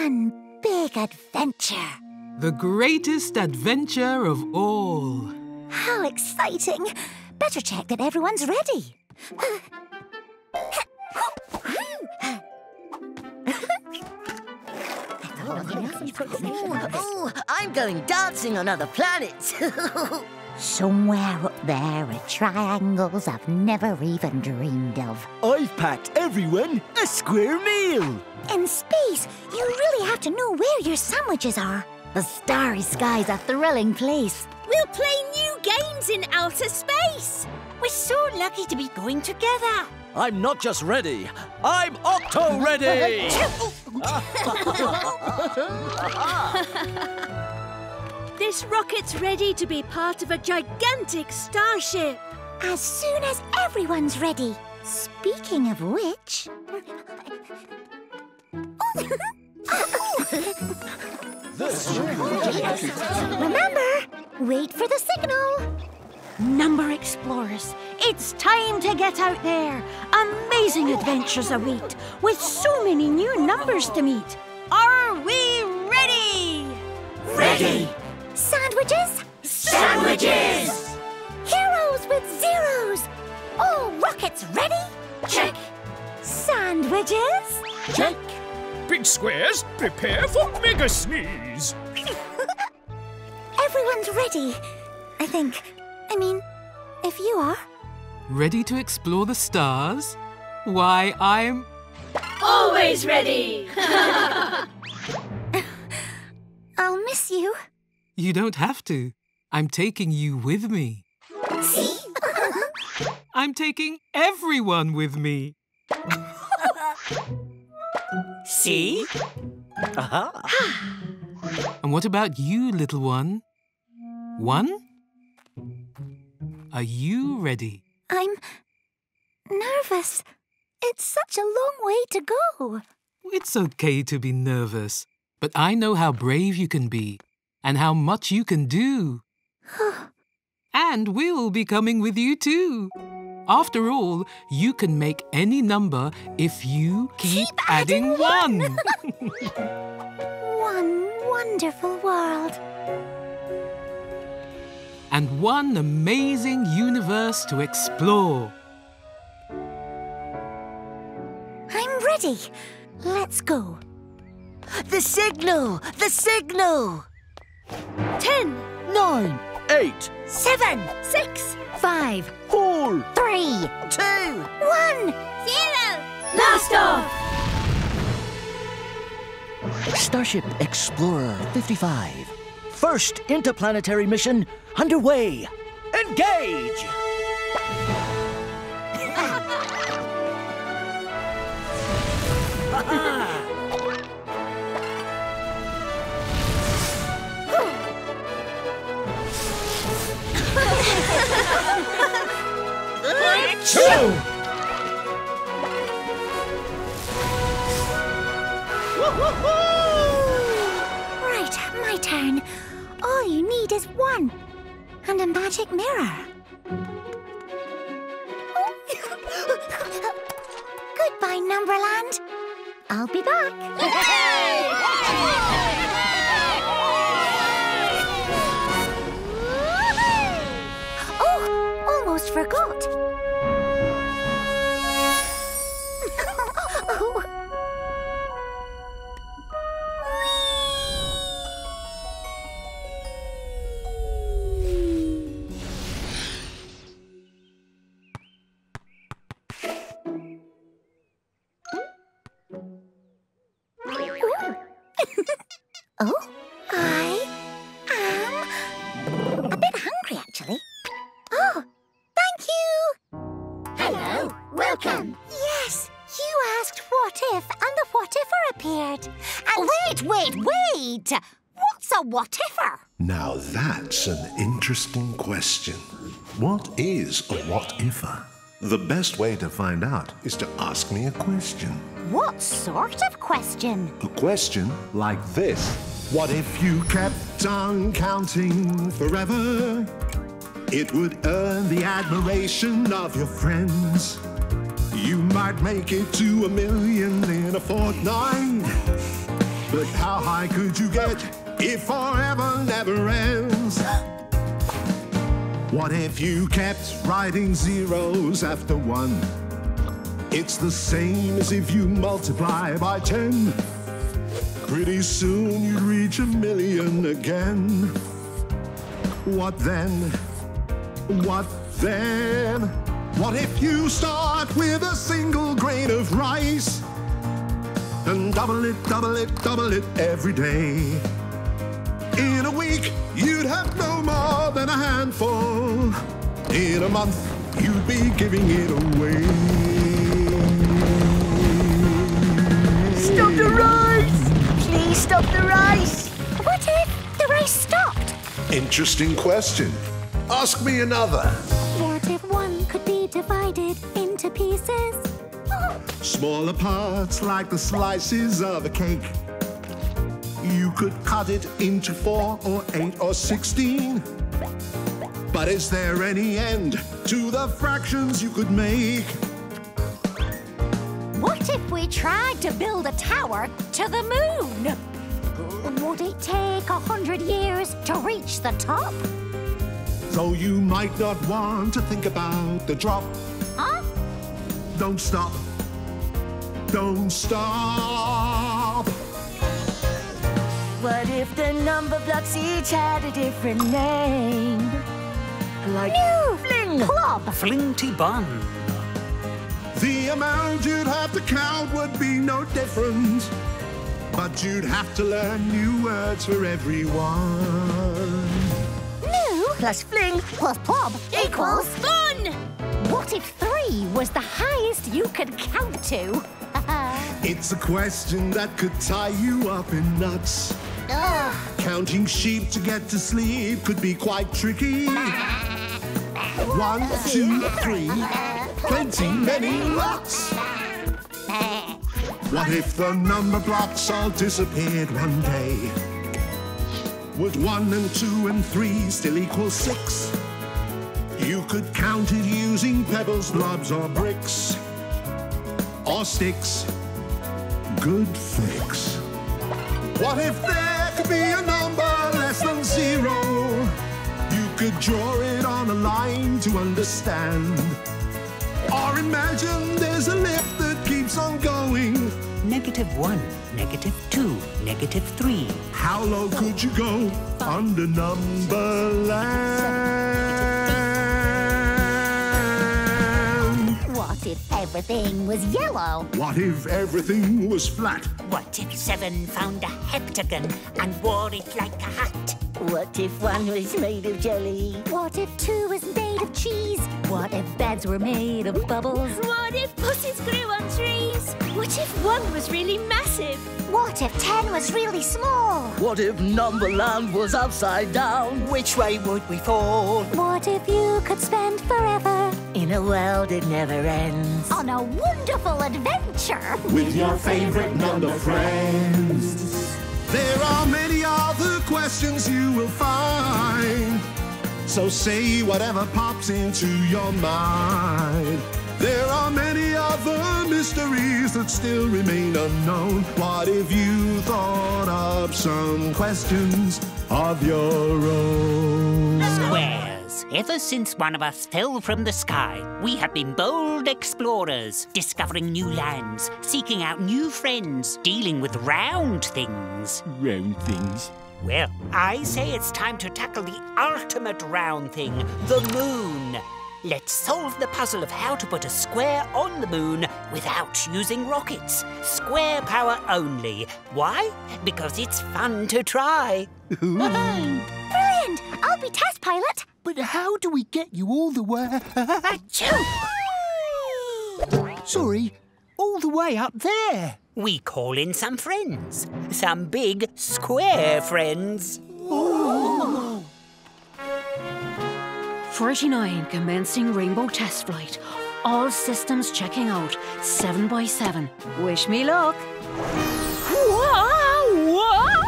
one big adventure. The greatest adventure of all. How exciting! Better check that everyone's ready. Oh, I'm going dancing on other planets. Somewhere up there are triangles I've never even dreamed of. I've packed everyone a square meal. In space, you really have to know where your sandwiches are. The starry sky's a thrilling place. We'll play new games in outer space. We're so lucky to be going together. I'm not just ready, I'm Octo ready. This rocket's ready to be part of a gigantic starship. As soon as everyone's ready. Speaking of which... Remember, wait for the signal. Number Explorers, it's time to get out there. Amazing adventures await, with so many new numbers to meet. Are we ready? Ready. Sandwiches? Sandwiches. Heroes with zeros. All rockets ready? Check. Sandwiches? Check. Big squares, prepare for mega sneeze. Everyone's ready. I think. I mean, if you are. Ready to explore the stars? Why, I'm. Always ready. I'll miss you. You don't have to. I'm taking you with me. See? I'm taking everyone with me. See? Uh-huh. And what about you, little one? One? Are you ready? I'm nervous. It's such a long way to go. It's okay to be nervous, but I know how brave you can be and how much you can do. and we'll be coming with you too. After all, you can make any number if you keep, adding, one. One wonderful world. and one amazing universe to explore. I'm ready. Let's go. the signal! The signal! Ten, Nine. Eight. Seven, six, five, Four. three, Two! one. zero. Blast off! Starship Explorer 55. First interplanetary mission underway. Engage! Two. Right, my turn. All you need is one. And a magic mirror. Goodbye, Numberland. I'll be back. oh, almost forgot. What if, and the what ifer appeared. And wait, wait, wait! What's a what ifer? Now that's an interesting question. What is a what ifer? The best way to find out is to ask me a question. What sort of question? A question like this What if you kept on counting forever? It would earn the admiration of your friends. You might make it to a million in a fortnight. But how high could you get if forever never ends? What if you kept writing zeros after one? It's the same as if you multiply by ten. Pretty soon you'd reach a million again. What then? What then? What if you start with a single grain of rice and double it, double it, double it every day? In a week, you'd have no more than a handful. In a month, you'd be giving it away. Stop the rice! Please stop the rice! What if the rice stopped? Interesting question. Ask me another. What if one could be divided into pieces? Smaller parts like the slices of a cake. You could cut it into four or eight or sixteen. But is there any end to the fractions you could make? What if we tried to build a tower to the moon? Would it take a hundred years to reach the top? Though you might not want to think about the drop. Huh? Don't stop. Don't stop. What if the number blocks each had a different name? Like New fling! club. Flinty bun. The amount you'd have to count would be no different. But you'd have to learn new words for everyone. Plus fling! plus pop equals Fun! What if three was the highest you could count to? It's a question that could tie you up in knots. Ugh. Counting sheep to get to sleep could be quite tricky. One, two, three, plenty many lots. What if the number blocks all disappeared one day? Would one and two and three still equal six? You could count it using pebbles, blobs, or bricks, or sticks. Good fix. What if there could be a number less than zero? You could draw it on a line to understand. Or imagine there's a lift that keeps on going. Negative one, negative two, negative three. How low could you go under Numberland? What if everything was yellow? What if everything was flat? What if seven found a heptagon and wore it like a hat? What if one was made of jelly? What if two was made of cheese? What if beds were made of bubbles? What if pussies grew on trees? What if one was really massive? What if ten was really small? What if Numberland was upside down? Which way would we fall? What if you could spend forever In a world that never ends. on a wonderful adventure? with your favorite number friends. There are many other questions you will find. So say whatever pops into your mind. There are many other mysteries that still remain unknown. What if you thought up some questions of your own? Squares. Ever since one of us fell from the sky, we have been bold explorers, discovering new lands, seeking out new friends, dealing with round things. Round things. Well, I say it's time to tackle the ultimate round thing, the moon. Let's solve the puzzle of how to put a square on the moon without using rockets. Square power only. Why? Because it's fun to try. Brilliant! I'll be test pilot. But how do we get you all the way? Sorry, all the way up there. We call in some friends. Some big square friends. 49 commencing rainbow test flight. All systems checking out. 7 by 7 Wish me luck. Wow! Wow!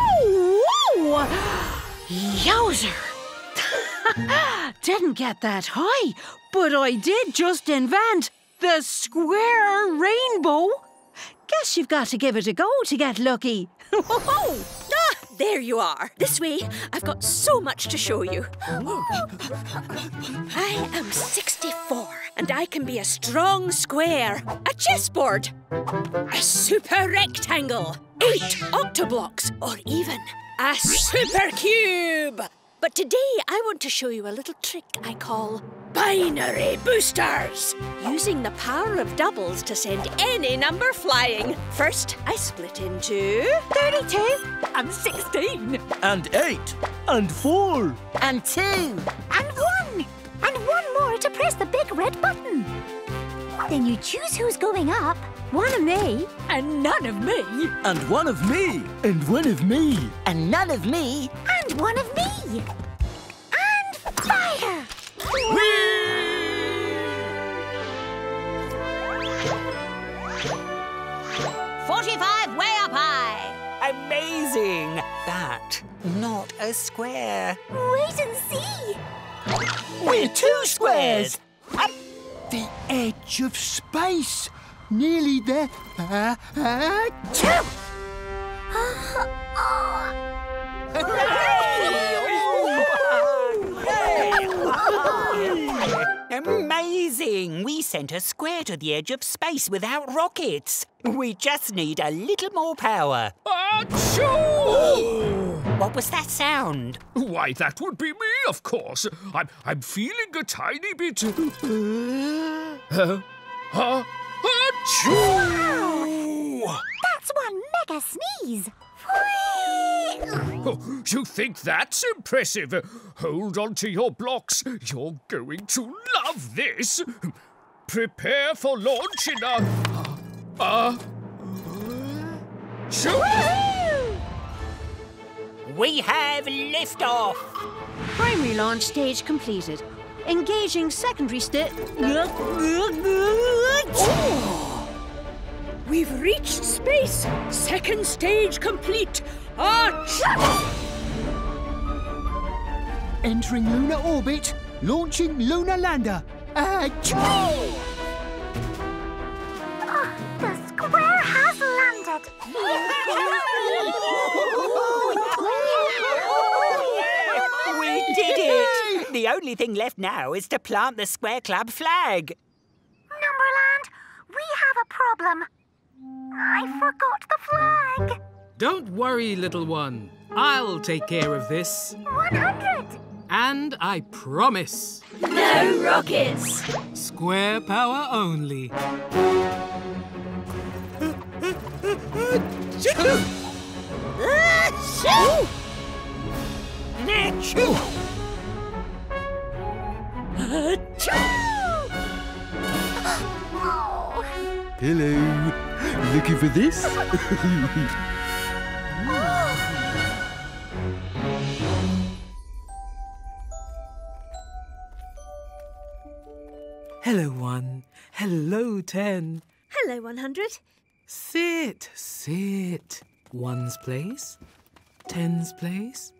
Whoa! Yowzer! Didn't get that high, but I did just invent the square rainbow. Guess you've got to give it a go to get lucky. ah, there you are. This way, I've got so much to show you. I am 64, and I can be a strong square, a chessboard, a super rectangle, eight octoblocks, or even a super cube. But today I want to show you a little trick I call binary boosters. Using the power of doubles to send any number flying. First, I split into 32 and 16. And 8. And 4. And two. And one! And one more to press the big red button. Then you choose who's going up. One of me and none of me. And one of me. And one of me. And none of me. And one of me. And fire! A square. Wait and see. We're two squares. At The edge of space. Nearly there. Uh, uh, choo! Amazing! We sent a square to the edge of space without rockets. We just need a little more power. Achoo! What was that sound? Why, that would be me, of course. I'm, I'm feeling a tiny bit. Uh, uh, achoo! That's one mega sneeze. Oh, you think that's impressive? Hold on to your blocks. You're going to love this. Prepare for launch in a. Uh. Shoo! We have liftoff. Primary launch stage completed. Engaging secondary stage. We've reached space. Second stage complete. Arch! Entering lunar orbit. Launching lunar lander. Uh, only thing left now is to plant the Square Club flag. Numberland, we have a problem. I forgot the flag. Don't worry, little one. I'll take care of this. 100. And I promise. No rockets. Square power only. Achoo! Oh, Hello. Looking for this? Hello, one. Hello, ten. Hello, 100. Sit, sit. One's place, ten's place,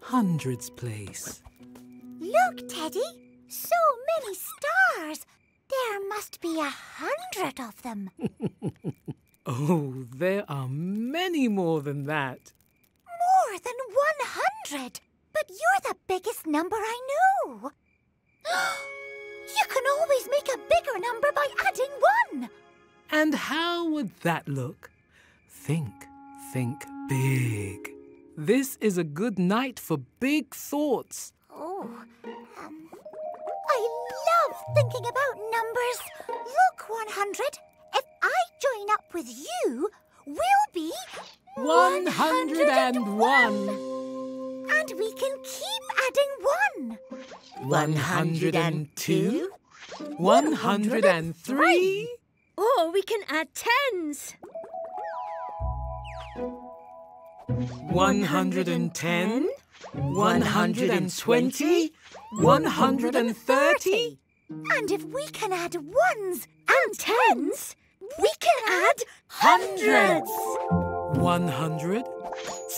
hundred's place. look, Teddy. So many stars. There must be a hundred of them. Oh, there are many more than that. More than 100. But you're the biggest number I know. you can always make a bigger number by adding one. And how would that look? Think, think big. This is a good night for big thoughts. Oh, um, I love thinking about numbers. Look, 100. If I join up with you, we'll be 101. And we can keep adding one. 102. 103. Or we can add tens. 110. 120. 130. And if we can add ones and tens, we can add Hundreds. 100.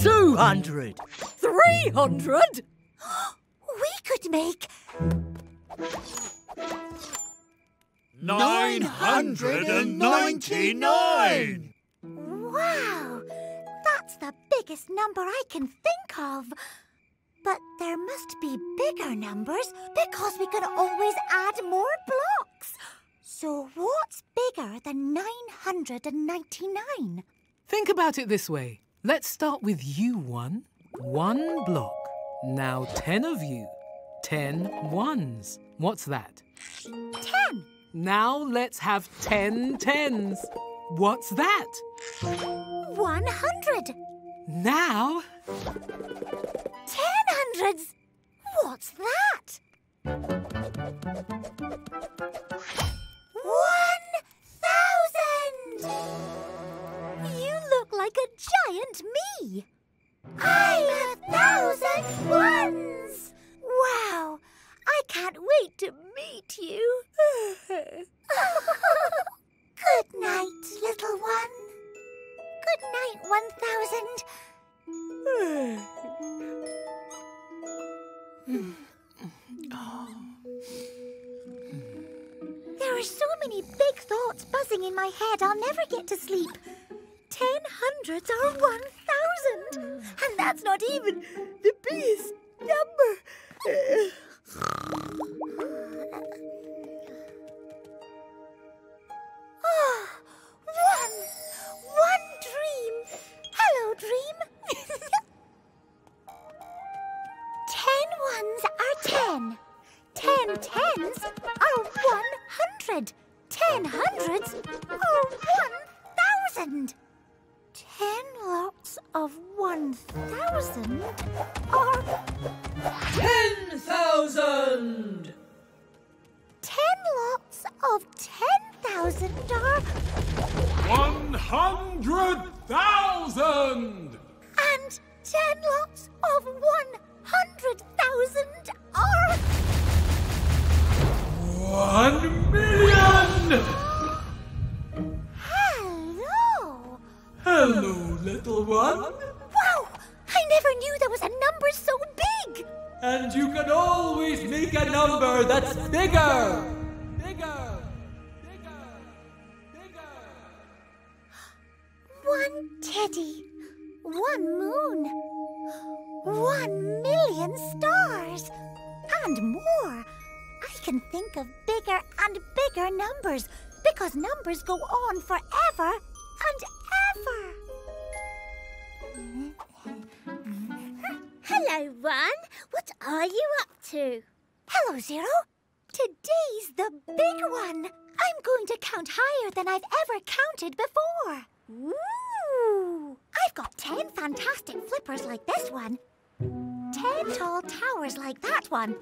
200. 300. We could make 999! Wow! That's the biggest number I can think of. But there must be bigger numbers because we can always add more blocks. So what's bigger than 999? Think about it this way. Let's start with you one. One block. Now ten of you. Ten ones. What's that? Ten. Now let's have ten tens. What's that? One hundred. Now, hundreds. What's that? One thousand. You look like a giant me. I'm a thousand ones. Wow. I can't wait to meet you. Good night, little one. Good night, one thousand. There are so many big thoughts buzzing in my head, I'll never get to sleep. Ten hundreds are one thousand, and that's not even the biggest number. Oh, one, one dream. Hello, dream. ones are ten. Ten tens are one hundred. Ten hundreds are one thousand. Ten lots of one thousand are Ten thousand! ten lots of ten thousand are One hundred thousand! and ten lots of one hundred thousand are One million! hello. Hello, little one. Wow! I never knew there was a number so big. And you can always make a number that's bigger! Bigger! Bigger! Bigger! One teddy, one moon, one million stars, and more. I can think of bigger and bigger numbers because numbers go on forever and ever. Hello, One. What are you up to? Hello, Zero. Today's the big one. I'm going to count higher than I've ever counted before. Ooh! I've got ten fantastic flippers like this one, ten tall towers like that one,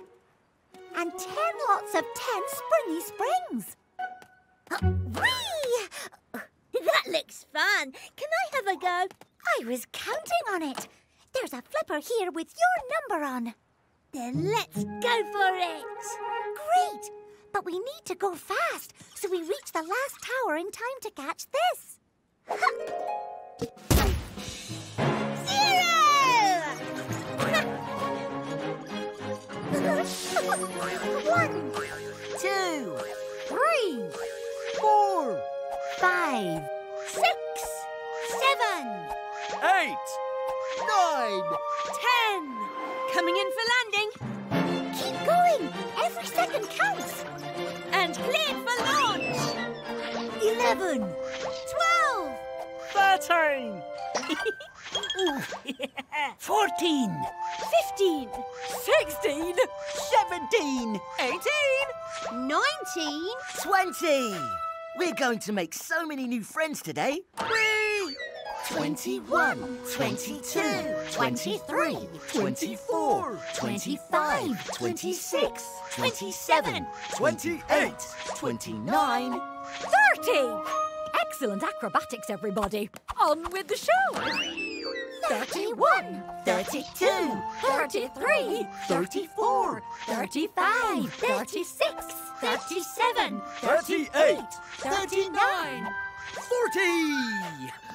and ten lots of ten springy springs. Uh, whee! That looks fun. Can I have a go? I was counting on it. There's a flipper here with your number on. Then let's go for it. Great! But we need to go fast so we reach the last tower in time to catch this. One, Two, three, four, five, Six, seven, Eight! nine. Ten! Coming in for landing keep going. Every second counts. and cleared for launch! Eleven. Twelve! Thirteen! Fourteen! Fifteen! Sixteen! Seventeen! Eighteen! nineteen, Twenty. We're going to make so many new friends today. Whee! 21, 22, 23, 24, 25, 26, 27, 28, 29. Thirty! Excellent acrobatics, everybody. On with the show! 31, 32, 33, 34, 35, 36, 37, 38! 39, 40.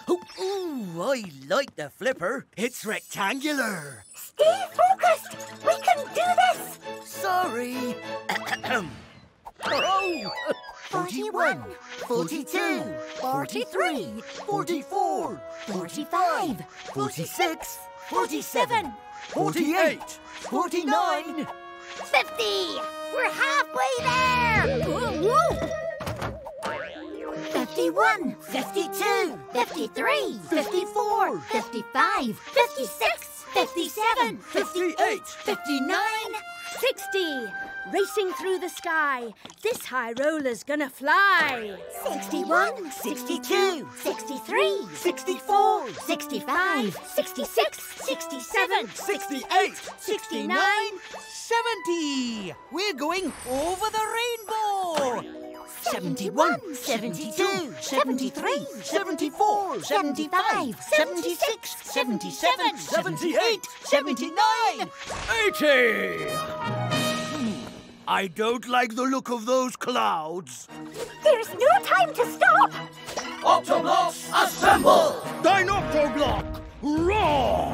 Ooh, ooh, I like the flipper. It's rectangular. Stay focused. We can do this. Sorry. Oh! 41, 42, 43, 44, 45, 46, 47, 48, 49, 50! We're halfway there! Woo, woo. 51, 52, 53, 54, 55, 56, 57, 58, 59, 60! Racing through the sky. This high roller's gonna fly. 61, 62, 63, 64, 65, 66, 67, 68, 69, 70! We're going over the rainbow! 71, 72, 73, 74, 75, 76, 77, 78, 79! 80! I don't like the look of those clouds. There's no time to stop! Octoblock, assemble! Dinoctoblock, roar!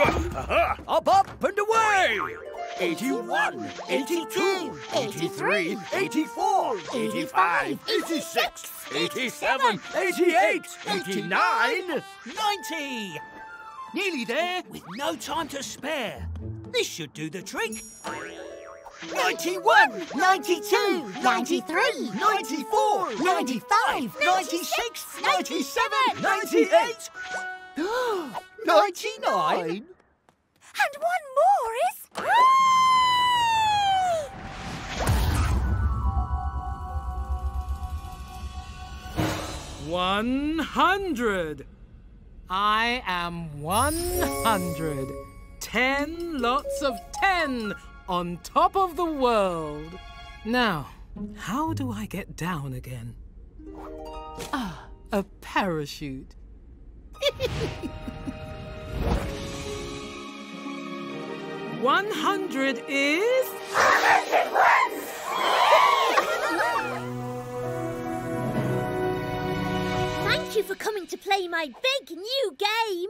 up, up, and away! 81, 82, 83, 84, 85, 86, 87, 88, 89, 90! Nearly there, with no time to spare. This should do the trick. 91, 92, 93, 94, 95, 96, 97, 98, 99. And one more is... One hundred. I am one hundred. Ten lots of ten on top of the world. Now, how do I get down again? Ah, a parachute. One hundred is. Thank you for coming to play my big new game.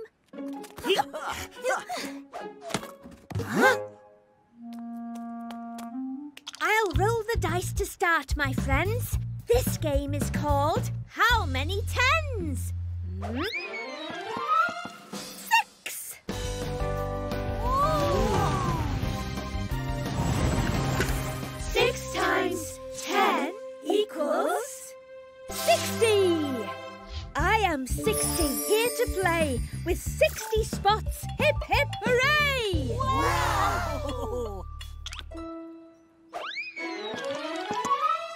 I'll roll the dice to start, my friends. This game is called How Many Tens? Six. Six times ten equals Sixty! Am sixty, here to play with sixty spots. Hip hip hooray! Wow!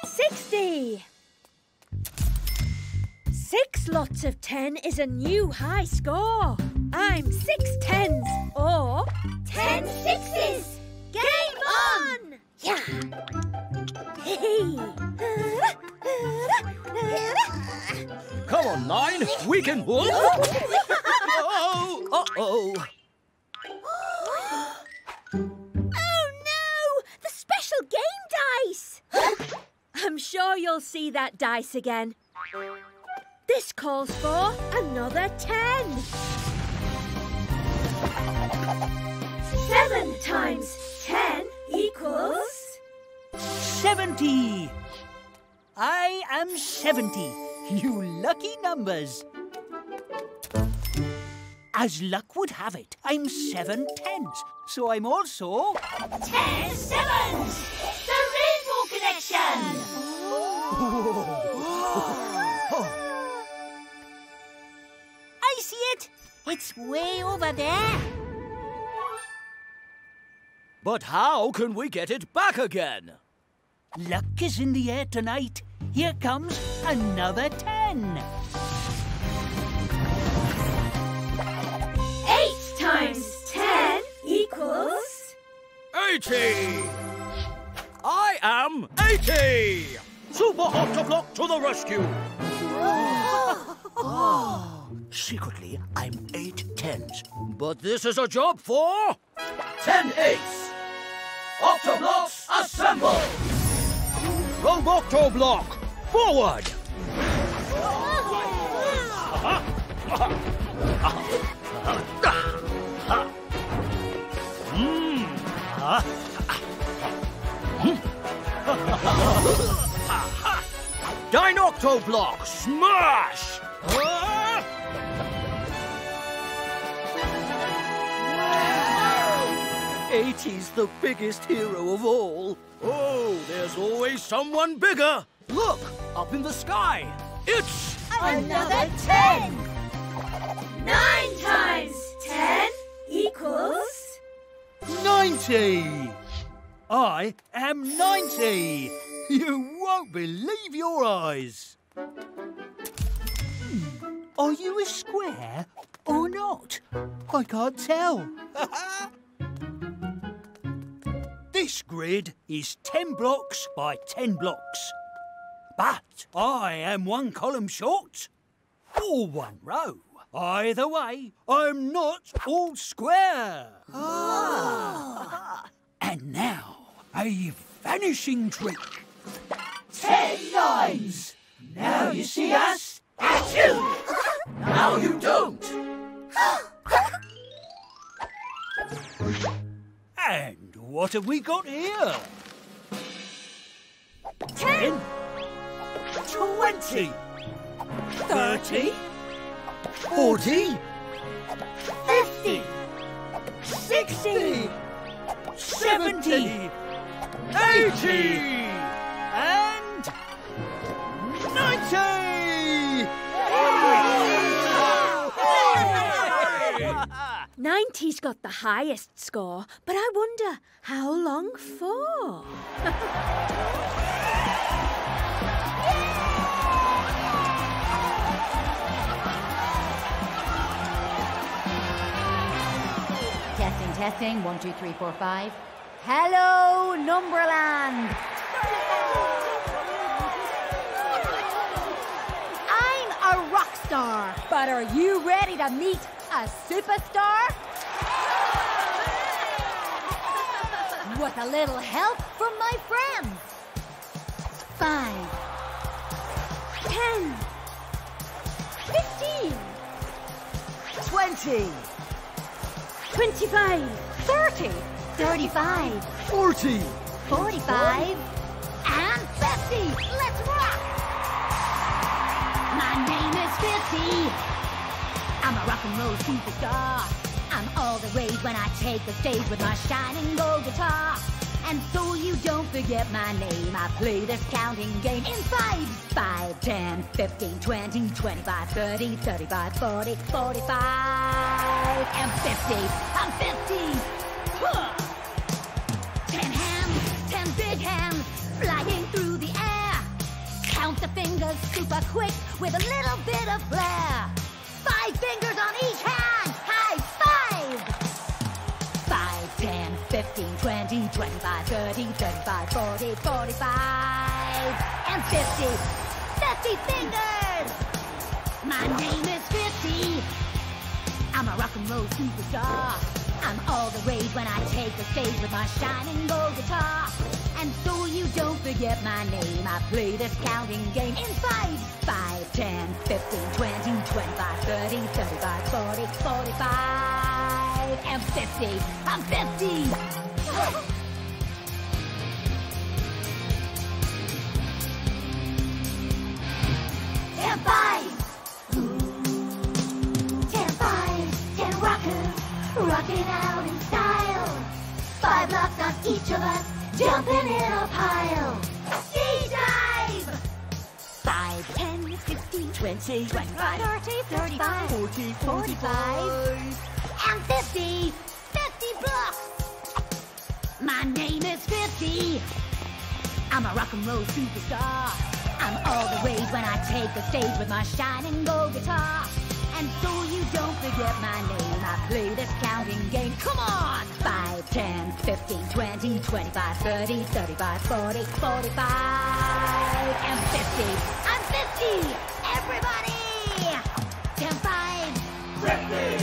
Sixty! Six lots of ten is a new high score. I'm six tens or ten sixes. Game on! yeah. Hey. Come on, Nine. We can. Oh, uh-oh. Oh no! The special game dice! I'm sure you'll see that dice again. This calls for another ten. Seven times ten equals 70. I am 70. You lucky numbers. As luck would have it, I'm seven tens, so I'm also... ten sevens. The Rainbow Connection. I see it. It's way over there. But how can we get it back again? Luck is in the air tonight. Here comes another ten. Eight times ten equals 80! I am 80! Super Octoblock to the rescue! Oh. Secretly, I'm eight tens. But this is a job for... Ten eights. Octoblocks, assemble! Roboctoblock! Forward! Dinoctoblock, smash! Eighty's the biggest hero of all. Oh, there's always someone bigger. Look, up in the sky. It's Another ten! Nine times ten equals... 90. I am 90. You won't believe your eyes. Hmm, Are you a square or not? I can't tell. this grid is 10 blocks by 10 blocks. But I am one column short or one row. Either way, I'm not all square. Ah. And now, a vanishing trick. Ten lines. Now you see us. At you. Now you don't. What have we got here? Ten. Twenty. Thirty. Forty. Fifty. Sixty. Seventy. Eighty. 90's got the highest score, but I wonder how long for? Testing, testing. One, two, three, four, five. Hello, Numberland. I'm a rock star, but are you ready to meet a superstar? With a little help from my friends. Five, Ten. Fifteen. Twenty. Twenty-five. thirty, thirty-five, Forty. forty-five, and fifty. Let's rock! My name is Fifty. I'm a rock and roll superstar. I'm all the rage when I take the stage with my shining gold guitar. And so you don't forget my name, I play this counting game in 5, 5, 10, 15, 20, 25, 30, 35, 40, 45, and 50. I'm 50. Huh. Ten hands, ten big hands, flying through the air. Count the fingers super quick with a little bit of flair. Five fingers on each hand, high five! 5, 10, 15, 20, 25, 30, 35, 40, 45, and 50. 50 fingers! My name is 50. I'm a rock and roll superstar. I'm all the rage when I take the stage with my shining gold guitar. And so you don't forget my name. I play this counting game in 5, 5, 10, 15, 20, 25, 30, 35, 40, 45, and 50. I'm 50. Ten five. Ten five, ten rockers, rocking out in style. Five blocks on each of us, jumping in a pile. Stage dive! Five, ten, fifteen, twenty, twenty-five, thirty, thirty-five, forty, forty-five, and fifty. Fifty blocks! My name is Fifty. I'm a rock and roll superstar. I'm all the rage when I take the stage with my shining gold guitar. And so you don't forget my name. I play this counting game. Come on! 5, 10, 15, 20, 25, 30, 35, 40, 45, and 50. I'm 50! Everybody! 10, 5. 50!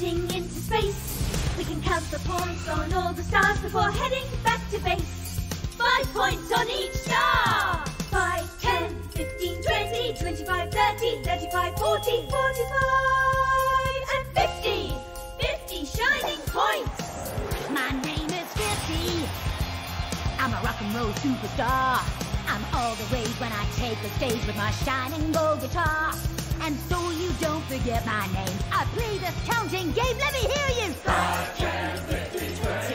Shooting into space. We can count the points on all the stars before heading back to base. Five points on each star! Five, ten, fifteen, twenty, twenty-five, thirty, thirty-five, forty, forty-five, and fifty! Fifty shining points! My name is 50. I'm a rock and roll superstar. I'm all the rage when I take the stage with my shining gold guitar. And so you don't forget my name. I play this counting game. Let me hear you. 5, 10, 15, 20,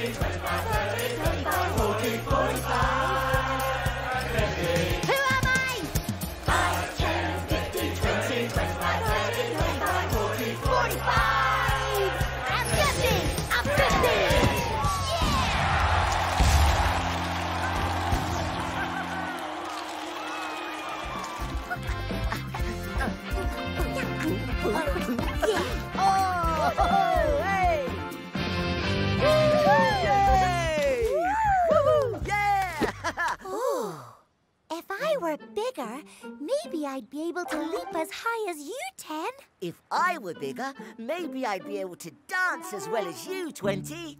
bigger, maybe I'd be able to leap as high as you, Ten. If I were bigger, maybe I'd be able to dance as well as you, Twenty.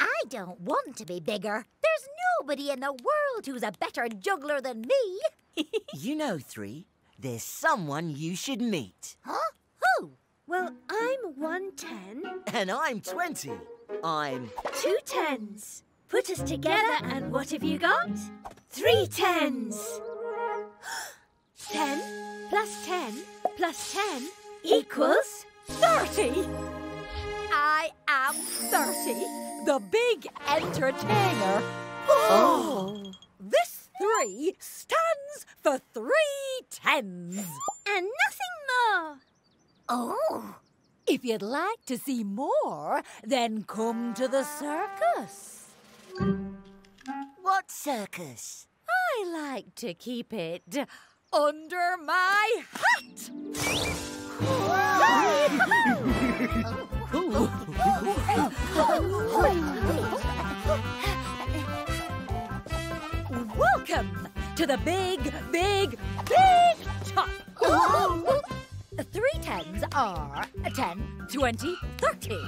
I don't want to be bigger. There's nobody in the world who's a better juggler than me. you know, Three, there's someone you should meet. Huh? Who? Well, I'm one ten, And I'm 20. I'm two tens. Put us together, and what have you got? Three tens. Ten plus ten plus ten equals thirty. I am 30, the big entertainer. Oh. This three stands for three tens. And nothing more. Oh. If you'd like to see more, then come to the circus. What circus? I like to keep it under my hat. Welcome to the big, big, big top. Three tens are 10, 20, 30.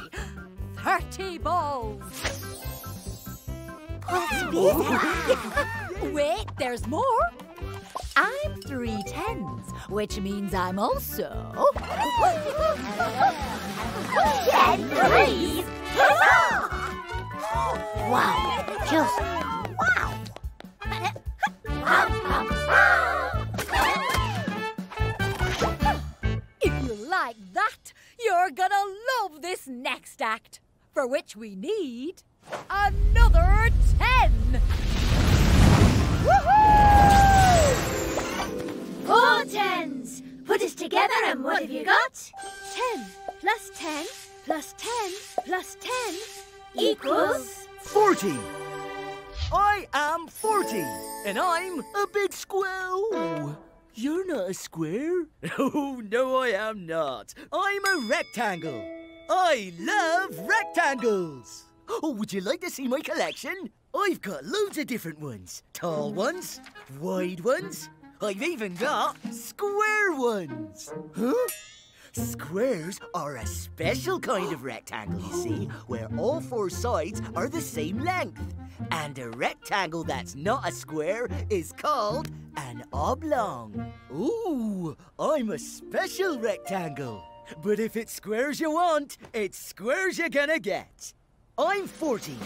30 balls. Wait, there's more. I'm three tens, which means I'm also. Ten threes! Wow. Just wow. If you like that, you're gonna love this next act, for which we need another ten. Four tens. Put us together, and what have you got? Ten plus ten plus ten plus ten equals 40. I am 40, and I'm a big square. You're not a square. Oh, no, I am not. I'm a rectangle. I love rectangles. Oh, would you like to see my collection? I've got loads of different ones. Tall ones, wide ones. I've even got square ones. Huh? Squares are a special kind of rectangle, you see, where all four sides are the same length. And a rectangle that's not a square is called an oblong. Ooh, I'm a special rectangle. But if it's squares you want, it's squares you're gonna get. I'm 40.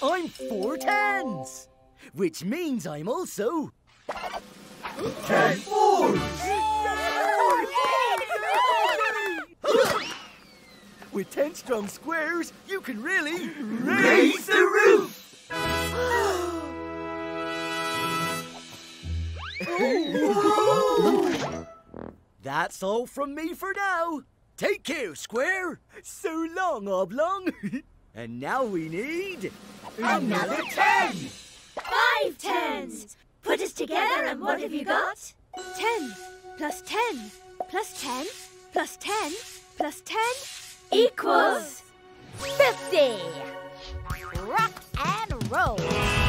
I'm four tens. Which means I'm also... Ten fours! With 10 strong squares, you can really raise the roof! That's all from me for now. Take care, Square. So long, Oblong. And now we need... Another ten! Five tens! Put us together and what have you got? Ten plus ten plus ten plus ten plus ten equals... Fifty! Rock and roll!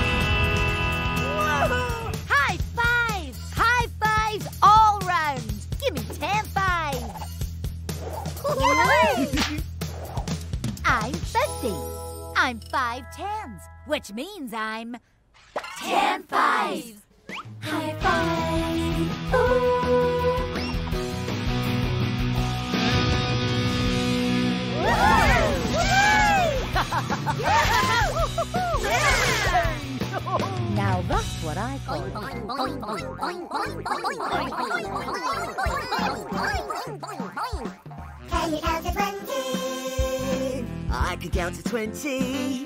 I'm five tens, which means I'm ten fives. High five. Ooh. Now that's what I call Can you count to twenty? I can count to 20.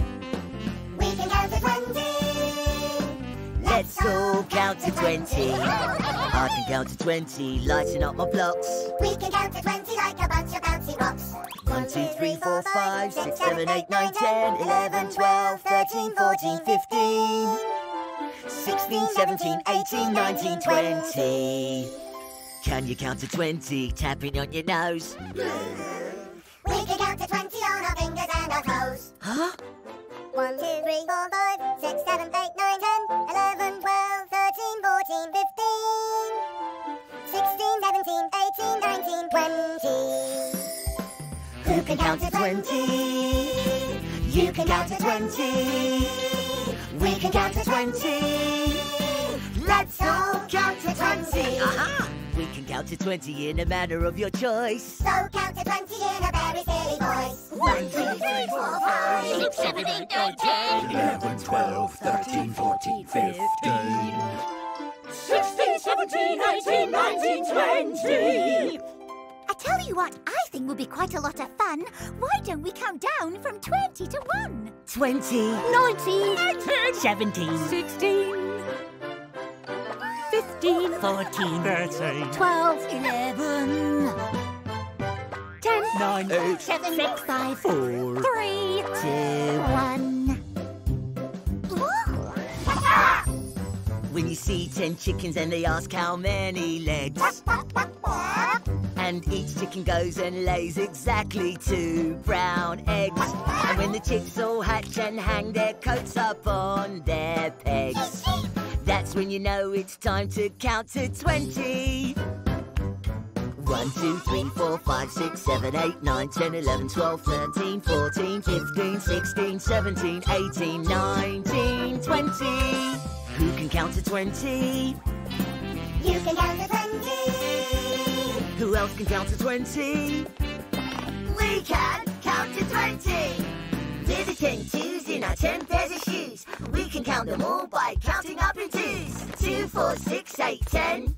We can count to twenty. Let's all count to 20. I can count to 20, lighting up my blocks. We can count to twenty like a bunch of bouncy rocks. 1, 2, 3, 4, 5, 6, 7, 8, 9, 10, 11, 12, 13, 14, 15, 16, 17, 18, 19, 20. Can you count to 20, tapping on your nose? We can and our toes. Huh? One, two, three, four, five, six, seven, eight, nine, ten, eleven, twelve, thirteen, fourteen, fifteen, sixteen, seventeen, eighteen, nineteen, twenty. Who can count to 20? You can count to 20. We can count to 20. Let's all count to 20. Aha! We can count to 20 in a manner of your choice. So count to twenty in a very silly voice. One, two, three, four, five, six, seven, eight, nine, ten. 11, 12, 13, 14, 15. 16, 17, 18, 19, 20. I tell you what I think will be quite a lot of fun. Why don't we count down from 20 to 1? 20. 19. 17, 16, 15, 14, 13, 12, 11, 10, 9, 8, 7, 6, 5, 4, 3, 2. 1. When you see 10 chickens and they ask how many legs. And each chicken goes and lays exactly two brown eggs. And when the chicks all hatch and hang their coats up on their pegs, that's when you know it's time to count to 20. 1, 2, 3, 4, 5, 6, 7, 8, 9, 10, 11, 12, 13, 14, 15, 16, 17, 18, 19, 20. Who can count to 20? You can count to twenty. Who else can count to 20? We can count to 20. 10 twos in our 10 pairs of shoes. We can count them all by counting up in twos. 2, 4, 6, 8, 10,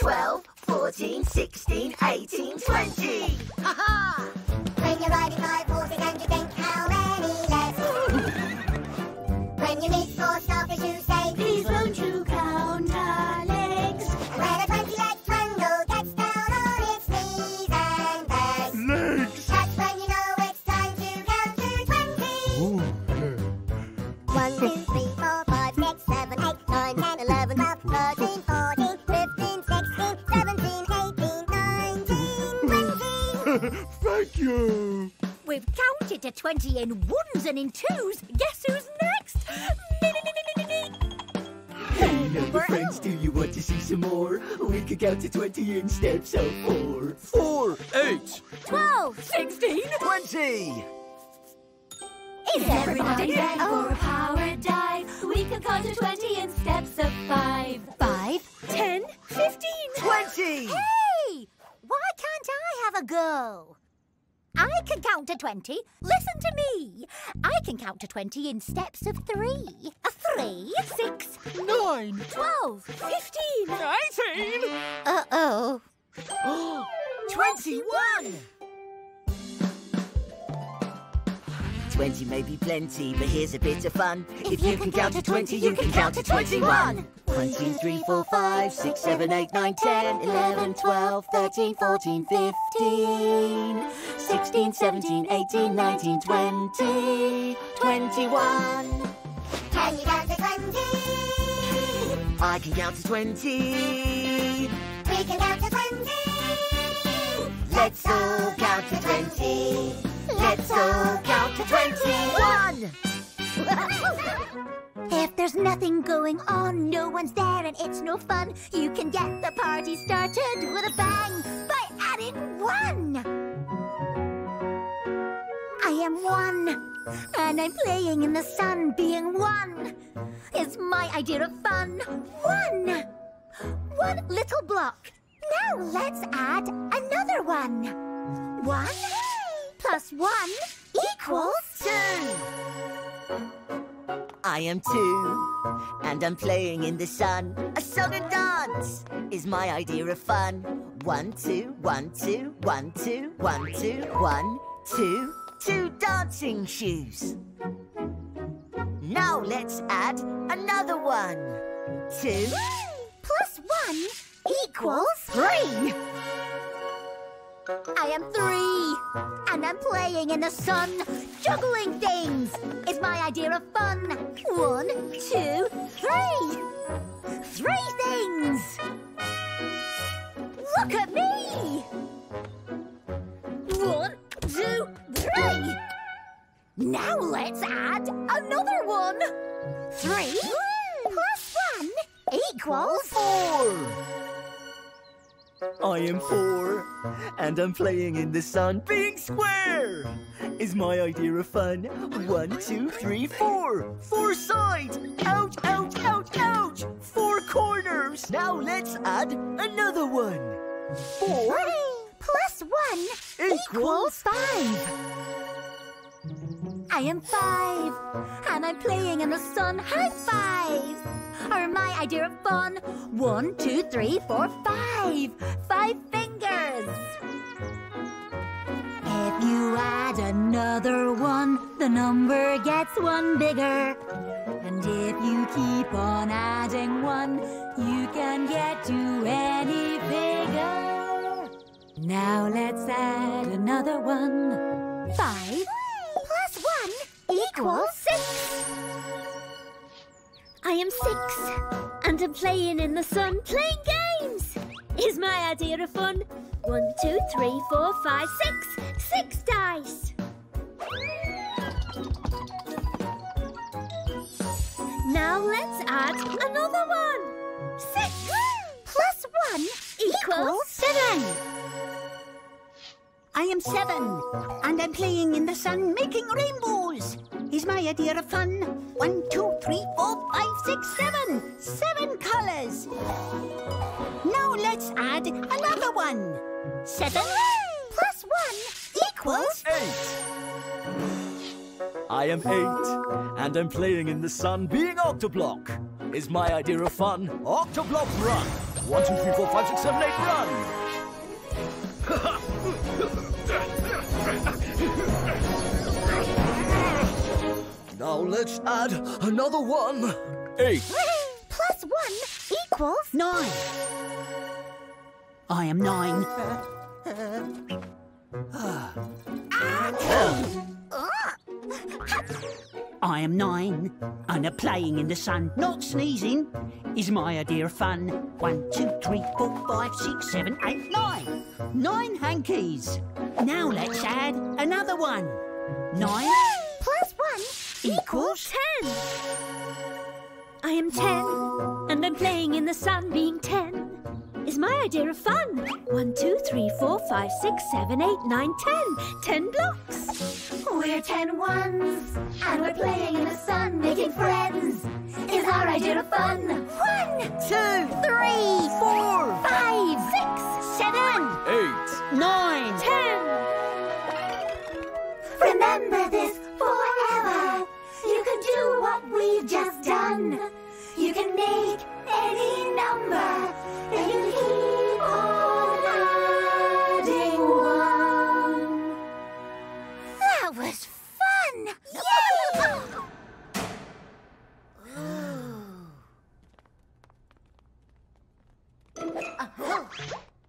12, 14, 16, 18, 20. Ha ha! When you're riding five horses and you think how many legs. when you meet four starfish who say, Please won't you Thank you! We've counted to 20 in ones and in twos. Guess who's next? Hey, number friends, do you want to see some more? We could count to 20 in steps of four. 4, 8, 12, 16. 20. Is Everybody everybody ready for a power dive? We can count to 20 in steps of five. 5, 10, 15. 20! Hey! Why can't I have a go? I can count to 20. Listen to me. I can count to 20 in steps of three. A three, six, Nine! 12, 15. 18! Uh-oh. 21! 20 may be plenty, but here's a bit of fun. If, you, can, count to 20, you can count to 21. 1, 2, 3, 4, 5, 6, 7, 8, 9, 10, 11, 12, 13, 14, 15, 16, 17, 18, 19, 20, 21. Can you count to twenty? I can count to 20. We can count to twenty. Let's all count to 20. Let's all count to 21. If there's nothing going on, no one's there and it's no fun, you can get the party started with a bang by adding one. I am one. And I'm playing in the sun, being one. Is my idea of fun. One. One little block. Now let's add another one. One plus one equals two. I am two, and I'm playing in the sun. A song and dance is my idea of fun. One, two, one, two, one, two, one, two, one, two, two dancing shoes. Now let's add another one. Two Plus one equals three. I am three, and I'm playing in the sun, juggling things. Is my idea of fun. One, two, three. Three things. Look at me. One, two, three. Now let's add another one. Three plus one equals four. I am four, and I'm playing in the sun, being square. Is my idea of fun. One, two, three, four. Four sides. Ouch, ouch, ouch, ouch. Four corners. Now let's add another one. Four plus one equals five. I am five, and I'm playing in the sun. High five! Are my idea of fun. One, two, three, four, five. Five fingers. If you add another one, the number gets one bigger. And if you keep on adding one, you can get to any bigger. Now let's add another one. Five plus one equals six. I am six, and I'm playing in the sun, playing games. Is my idea of fun. One, two, three, four, five, six. Six dice. Now let's add another one. Six plus one equals seven. I am seven, and I'm playing in the sun, making rainbows. Is my idea of fun. One, two, three, four, five, six, seven. Seven colors. Now let's add another one. Seven plus one equals eight. I am eight, and I'm playing in the sun, being Octoblock. Is my idea of fun. Octoblock run. One, two, three, four, five, six, seven, eight, run. now let's add another one. Eight. Plus one equals nine. I am nine. I am nine, and a playing in the sun, not sneezing, is my idea of fun. One, two, three, four, five, six, seven, eight, nine. Nine hankies. Now let's add another one. Nine equals ten. I am ten, and I'm playing in the sun, being ten. Is my idea of fun. One, two, three, four, five, six, seven, eight, nine, ten. Ten blocks. We're ten ones, and we're playing in the sun, making friends. Is our idea of fun. One, two, three, four, five, six, seven, eight, nine, ten. Remember this forever. Do what we've just done. You can make any number. And you keep on adding one. That was fun! Yay!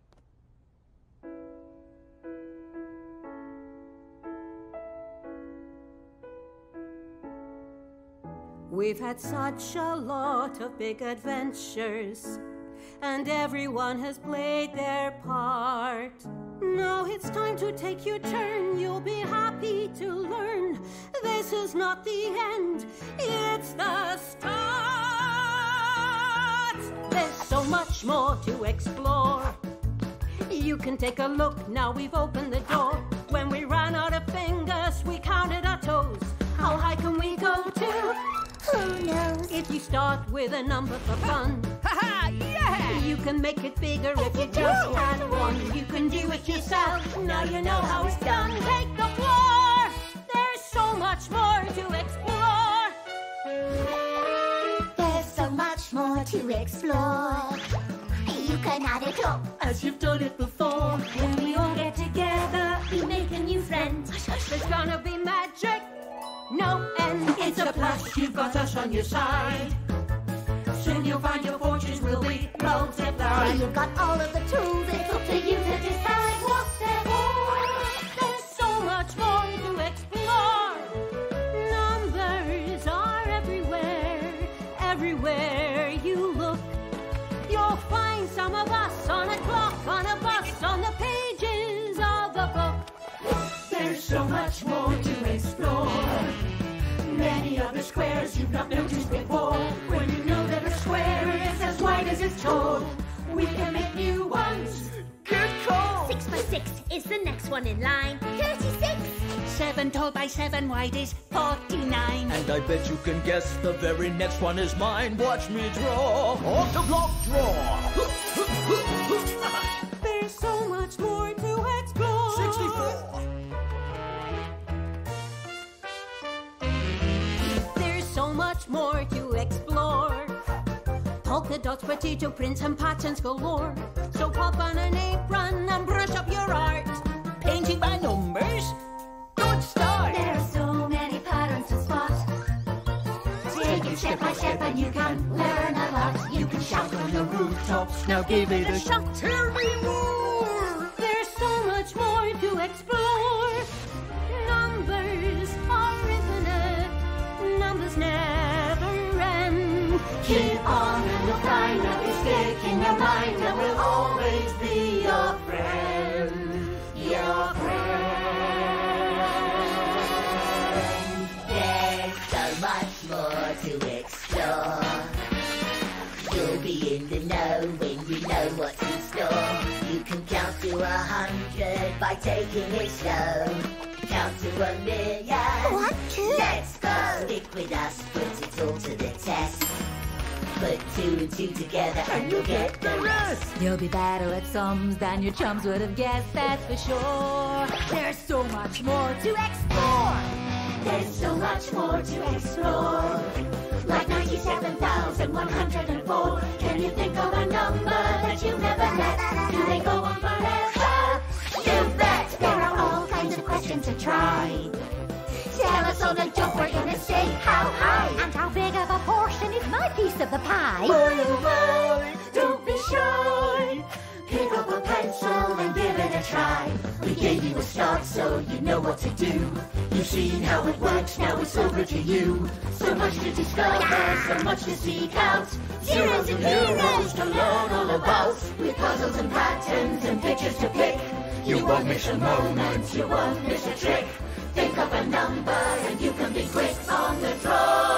We've had such a lot of big adventures, and everyone has played their part. Now it's time to take your turn. You'll be happy to learn this is not the end, it's the start. There's so much more to explore. You can take a look now we've opened the door. When we ran out of fingers, we counted our toes. If you start with a number for fun, Ha yeah! you can make it bigger if you just add one. You can do it yourself. Now you know how it's done. Take the floor. There's so much more to explore. There's so much more to explore. You can add it up. As you've done it before, when we all get together, we make a new friend. There's gonna be magic. No end. It's a plus, you've got us on your side. Soon you'll find your fortunes will be multiplied. You've got all of the tools. It's up to you to decide what they're for. There's so much more to explore. Numbers are everywhere, everywhere you look. You'll find some of us on a clock, on a bus, on the pages of a book. There's so much more to explore. Many other squares you've not noticed before. When you know that a square is as wide as it's tall, we can make new ones. Good call! Six by six is the next one in line. Thirty-six. Seven tall by seven wide is 49. And I bet you can guess the very next one is mine. Watch me draw. Off the block draw. Polka dots, potato prints, and patterns galore. So pop on an apron and brush up your art. Painting by numbers. Good start. There are so many patterns to spot. Take it step by step and you can learn a lot. You can shout from the rooftops. Now give it a shot. Tell me more. There's so much more to explore. Numbers are infinite. Numbers never. Keep on and you'll find that we stick in your mind and we'll always be your friend. Your friend. There's so much more to explore. You'll be in the know when you know what's in store. You can count to a hundred by taking it slow. Count to a million. Two. Let's go. Stick with us, put it all to the test. Put two and two together and you'll get the rest. You'll be better at sums than your chums would have guessed, that's for sure. There's so much more to explore. There's so much more to explore. Like 97,104. Can you think of a number that you've never met? Do they go on forever? You bet! There are all kinds of questions to try. Tell us on the jump, we're gonna say how high. And how big of a portion is my piece of the pie? My, oh my, don't be shy. Pick up a pencil and give it a try. We gave you a start so you know what to do. You've seen how it works, now it's over to you. So much to discover, so much to seek out. Zeros and heroes to learn all about. With puzzles and patterns and pictures to pick. You won't miss a moment, you won't miss a trick. Think of a number and you can be quick on the draw.